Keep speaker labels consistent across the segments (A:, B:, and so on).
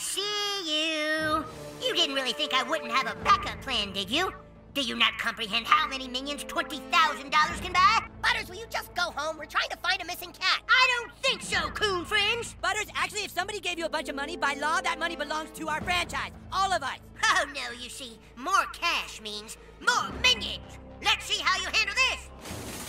A: See you. You didn't really think I wouldn't have a backup plan, did you? Do you not comprehend how many minions $20,000 can buy?
B: Butters, will you just go home? We're trying to find a missing cat.
A: I don't think so, coon friends.
C: Butters, actually, if somebody gave you a bunch of money, by law, that money belongs to our franchise. All of us.
A: Oh, no, you see, more cash means more minions. Let's see how you handle this.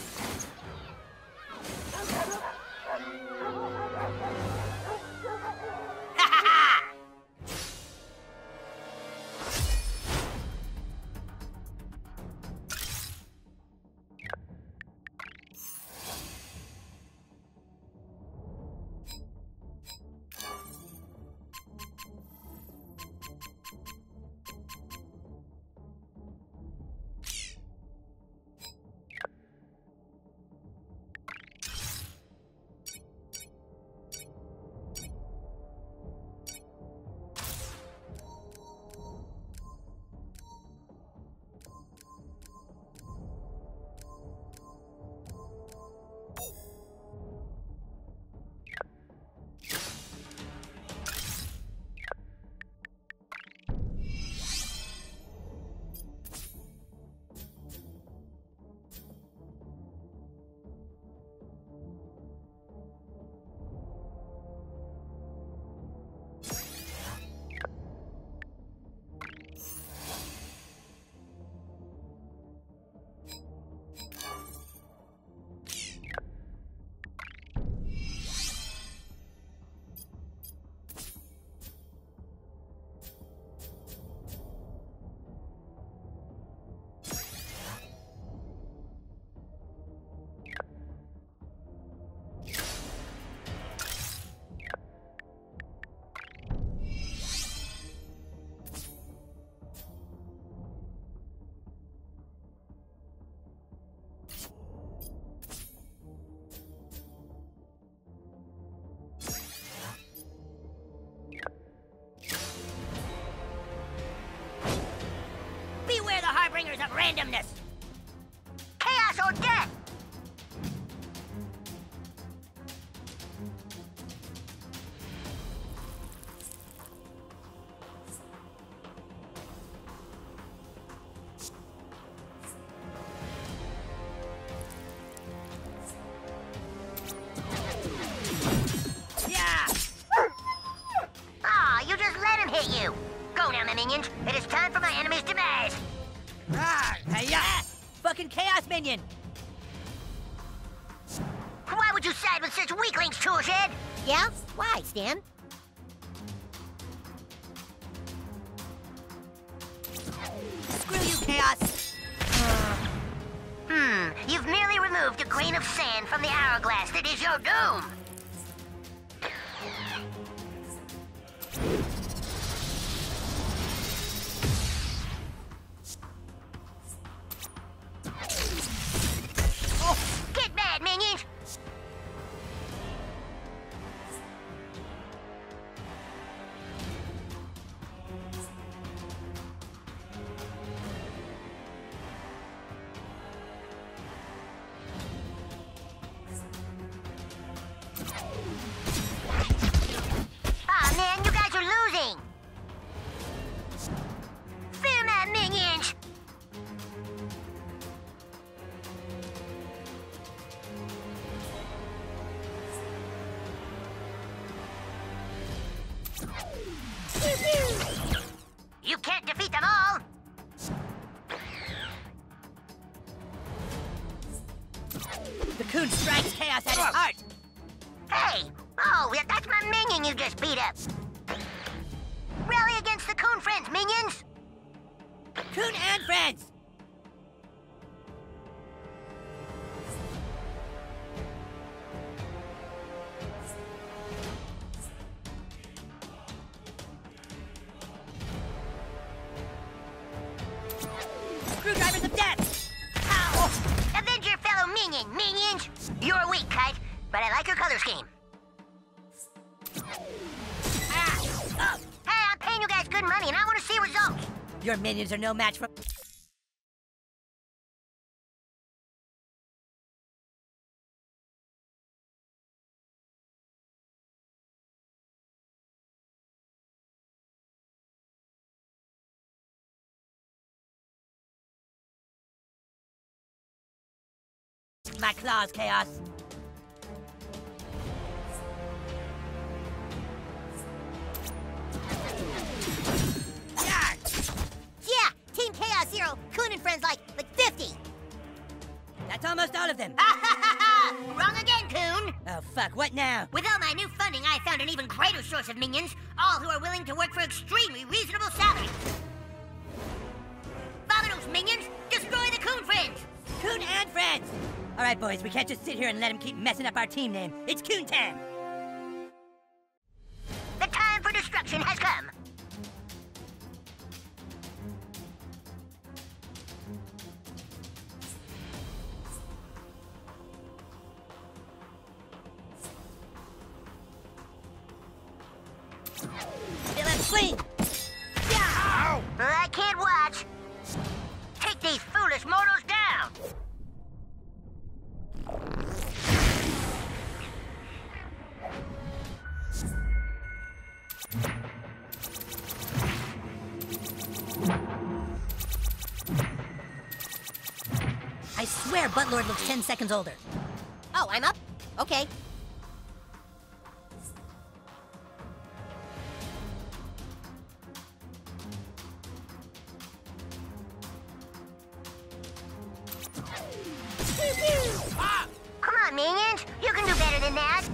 B: Randomness.
A: Chaos
C: minion!
A: Why would you side with such weaklings, Toolshed?
B: Yeah? Why, Stan?
C: Screw you, chaos!
A: Hmm, you've merely removed a grain of sand from the hourglass that is your doom.
C: The coon strikes chaos at its heart!
A: Hey! Oh, yeah, that's my minion you just beat up! Rally against the Coon Friends, minions!
C: Coon and friends! Screwdrivers
A: You're weak, Kite, but I like your color scheme.
C: Ah! Oh!
A: Hey, I'm paying you guys good money, and I want to see results!
C: Your minions are no match for... my claws, Chaos.
B: Yeah, Team Chaos Zero, Coon and friends like, like 50.
C: That's almost all of them.
A: Wrong again, Coon!
C: Oh, fuck, what now?
A: With all my new funding, I found an even greater source of minions, all who are willing to work for extremely reasonable salaries. Follow those minions! Destroy the Coon Friends!
C: Coon and friends! All right, boys, we can't just sit here and let him keep messing up our team name. It's Coon!
A: The time for destruction has come!
C: Seconds older.
B: Oh, I'm up? Okay.
A: Come on, minions! You can do better than that!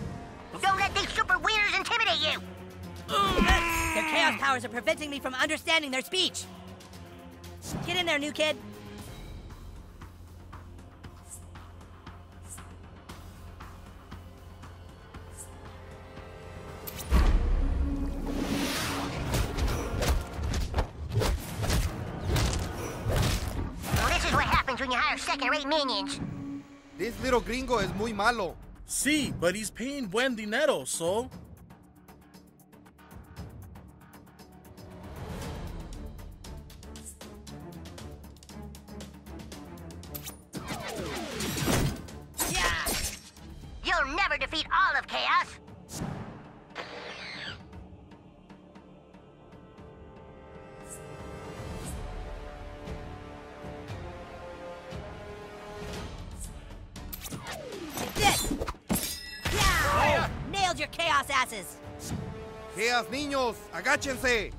A: Don't let these super intimidate you!
C: Their chaos powers are preventing me from understanding their speech. Get in there, new kid.
A: Second-rate.
D: This little gringo is muy malo.
E: Sí, but he's paying buen dinero, so.
C: Yeah! Nailed your chaos asses.
D: Geas, niños, agáchense.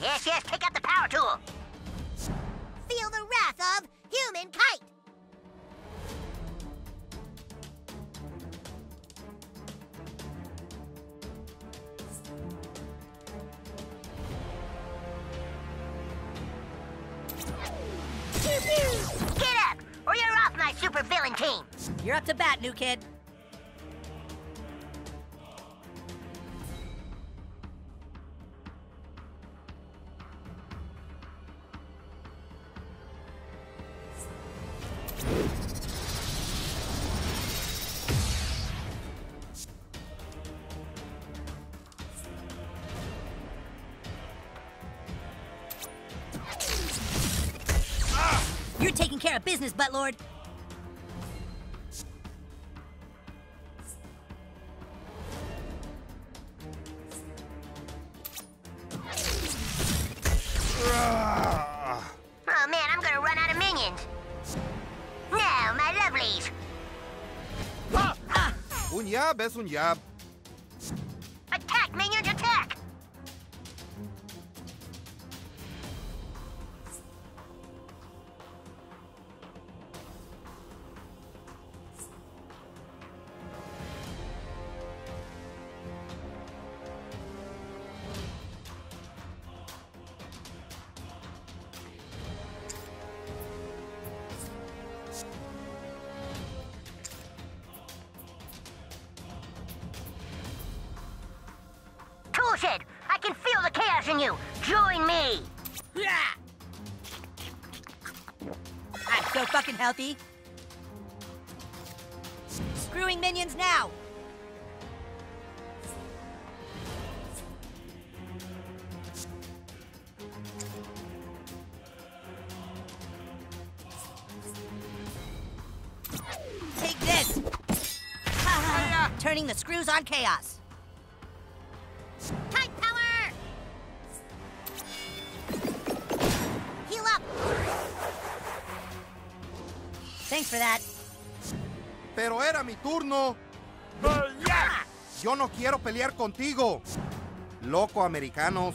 A: Yes, yes, take out the power tool!
B: Feel the wrath of Human Kite.
A: Get up, or you're off my super villain team!
C: You're up to bat, new kid. You're taking care of business, Buttlord.
A: Oh man, I'm gonna run out of minions! Now, my lovelies!
D: Un jab es un
A: I can feel the chaos in you! Join me! Yeah!
C: I'm so fucking healthy. Screwing minions now. Take this. Turning the screws on chaos. Thanks for that.
D: Pero era mi turno. Yo no quiero pelear contigo. Loco americanos.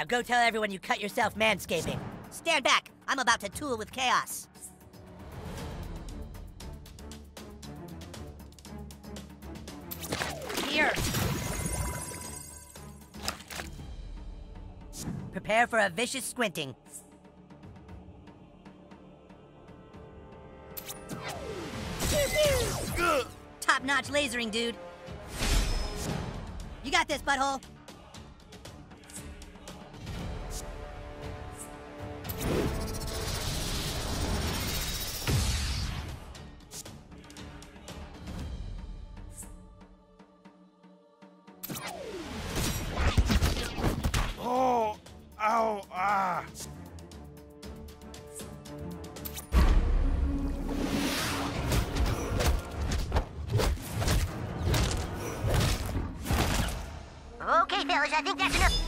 E: Ow!
C: Now go tell everyone you cut yourself manscaping. Stand back. I'm about to tool with chaos. Here. Prepare for a vicious squinting. Top-notch lasering, dude. You got this, butthole.
A: Think that's enough.